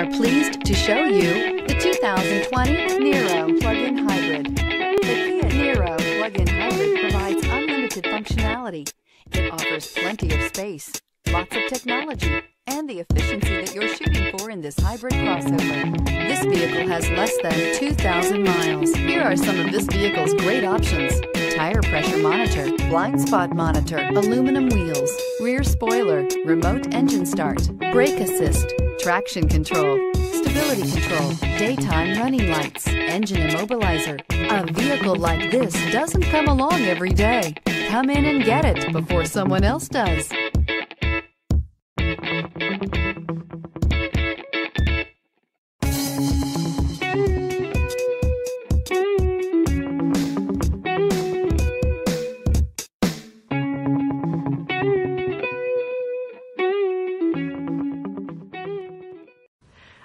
are pleased to show you the 2020 Niro plug-in hybrid. The Kia Niro plug-in hybrid provides unlimited functionality. It offers plenty of space, lots of technology, and the efficiency that you're shooting for in this hybrid crossover. This vehicle has less than 2,000 miles. Here are some of this vehicle's great options. Tire pressure monitor, blind spot monitor, aluminum wheels, rear spoiler, remote engine start, brake assist, traction control, stability control, daytime running lights, engine immobilizer. A vehicle like this doesn't come along every day. Come in and get it before someone else does.